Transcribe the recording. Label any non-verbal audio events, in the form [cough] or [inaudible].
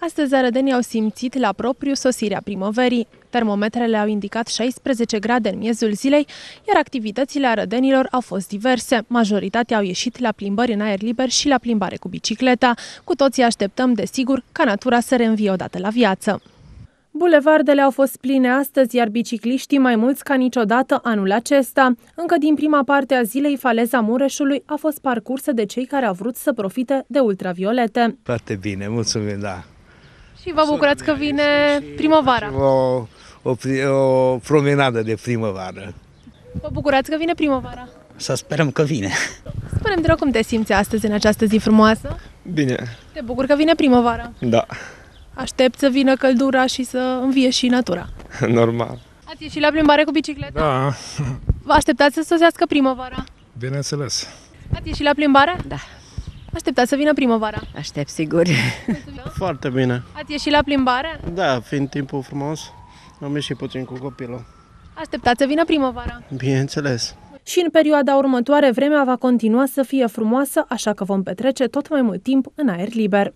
Astăzi arădenii au simțit la propriu sosirea primăverii. Termometrele au indicat 16 grade în miezul zilei, iar activitățile arădenilor au fost diverse. Majoritatea au ieșit la plimbări în aer liber și la plimbare cu bicicleta. Cu toții așteptăm, desigur, ca natura să reînvie odată la viață. Bulevardele au fost pline astăzi, iar bicicliștii mai mulți ca niciodată anul acesta. Încă din prima parte a zilei, faleza Mureșului a fost parcursă de cei care au vrut să profite de ultraviolete. Foarte bine, mulțumim, da. Și vă bucurați că vine primăvara. O, o, pri- o promenadă de primăvară. Vă bucurați că vine primăvara. Să sperăm că vine. Spune-mi, te rog, cum te simți astăzi în această zi frumoasă? Bine, Te bucur că vine primăvara. da, Aștept să vină căldura și să învie și natura. [laughs] normal. Ați ieșit la plimbare cu bicicleta? Da, Vă așteptați să sosească primăvara? bineînțeles. Ați ieșit la plimbare? Da, Așteptați să vină primăvara. aștept sigur. Foarte bine. Ați ieșit la plimbare? Da, fiind timpul frumos, am ieșit puțin cu copilul. Așteptați să vină primăvara. Bineînțeles. Și în perioada următoare, vremea va continua să fie frumoasă, așa că vom petrece tot mai mult timp în aer liber.